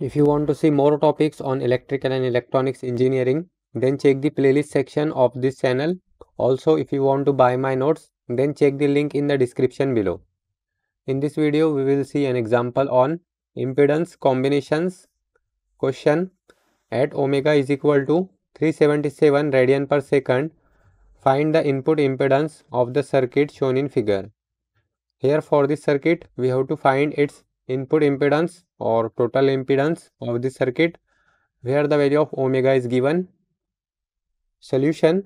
If you want to see more topics on electrical and electronics engineering, then check the playlist section of this channel. Also, if you want to buy my notes, then check the link in the description below. In this video, we will see an example on impedance combinations. Question At omega is equal to 377 radian per second, find the input impedance of the circuit shown in figure. Here for this circuit, we have to find its input impedance or total impedance of the circuit where the value of omega is given. Solution.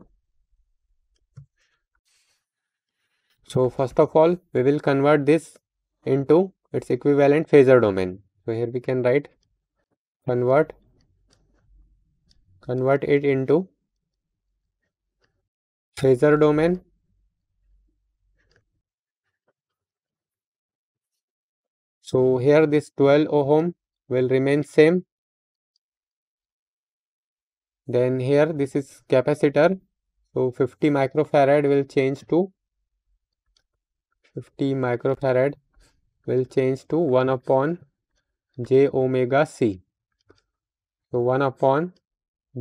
So first of all, we will convert this into its equivalent phasor domain. So here we can write convert convert it into phasor domain So here this 12 ohm will remain same. Then here this is capacitor. So 50 microfarad will change to 50 microfarad will change to 1 upon j omega c. So 1 upon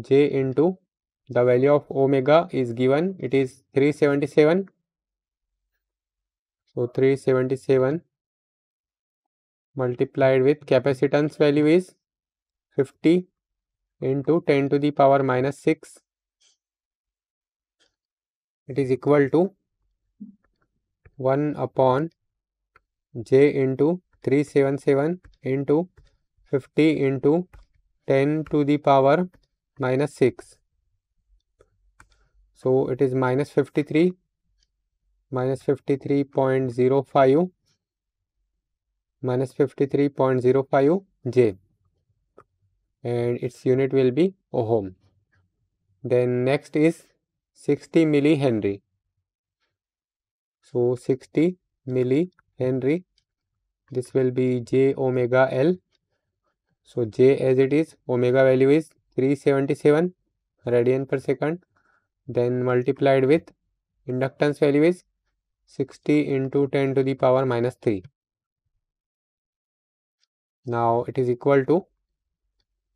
j into the value of omega is given it is 377. So 377 multiplied with capacitance value is 50 into 10 to the power minus 6 it is equal to 1 upon j into 377 into 50 into 10 to the power minus 6 so it is minus 53 minus 53.05 minus 53.05 J and its unit will be ohm. Then next is 60 millihenry. So 60 millihenry this will be J omega L. So J as it is omega value is 377 radian per second then multiplied with inductance value is 60 into 10 to the power minus 3 now it is equal to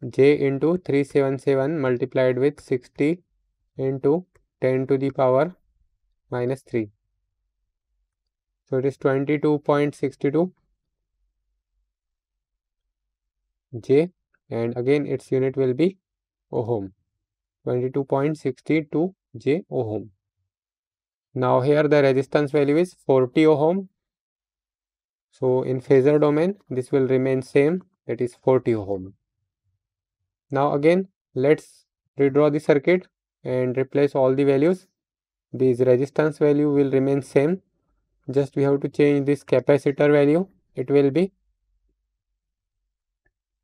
j into 377 multiplied with 60 into 10 to the power minus 3. So it is 22.62 j and again its unit will be ohm 22.62 j ohm. Now here the resistance value is 40 ohm so in phasor domain, this will remain same that is 40 ohm. Now again, let's redraw the circuit and replace all the values. This resistance value will remain same. Just we have to change this capacitor value. It will be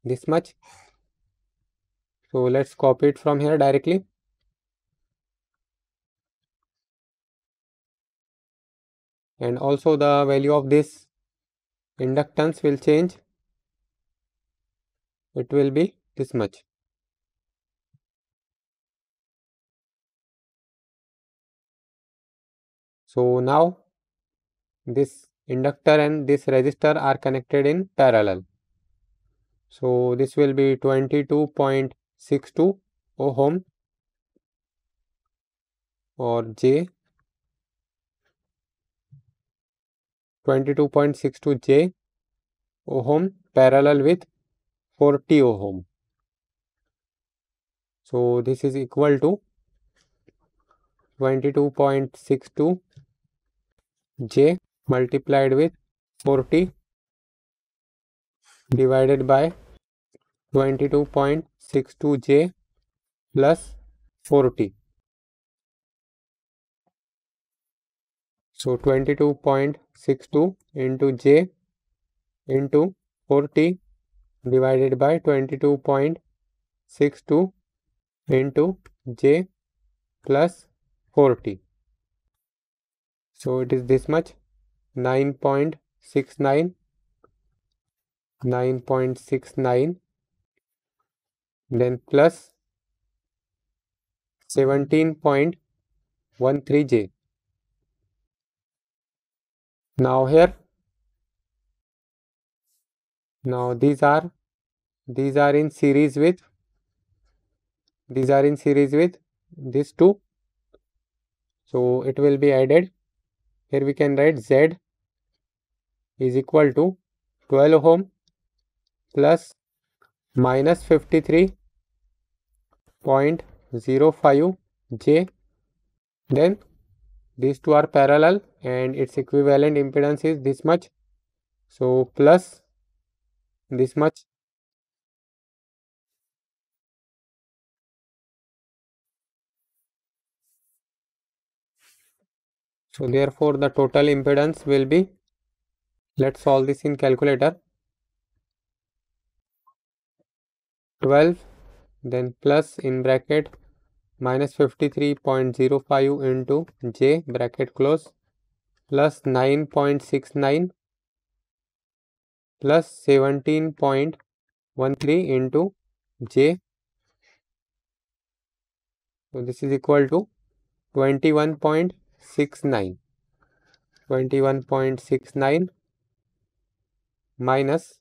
this much. So let's copy it from here directly. And also the value of this inductance will change. It will be this much. So now this inductor and this resistor are connected in parallel. So this will be 22.62 ohm or j 22.62 J ohm parallel with 40 ohm. So this is equal to 22.62 J multiplied with 40 divided by 22.62 J plus 40. So 22.62 into J into 40 divided by 22.62 into J plus 40. So it is this much 9.69 9.69 then plus 17.13 J now here. Now these are these are in series with these are in series with these two. So it will be added. Here we can write z is equal to 12 ohm plus minus 53.05 j. Then these two are parallel and its equivalent impedance is this much. So plus this much. So therefore the total impedance will be let's solve this in calculator. 12 then plus in bracket minus 53.05 into j bracket close plus 9.69 plus 17.13 into j. So this is equal to 21.69 21.69 minus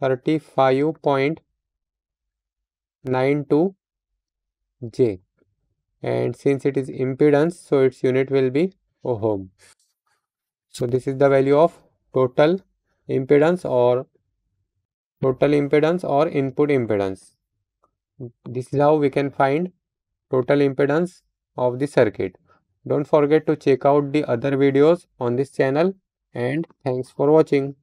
35.92 j. And since it is impedance so its unit will be ohm so this is the value of total impedance or total impedance or input impedance. This is how we can find total impedance of the circuit. Don't forget to check out the other videos on this channel and thanks for watching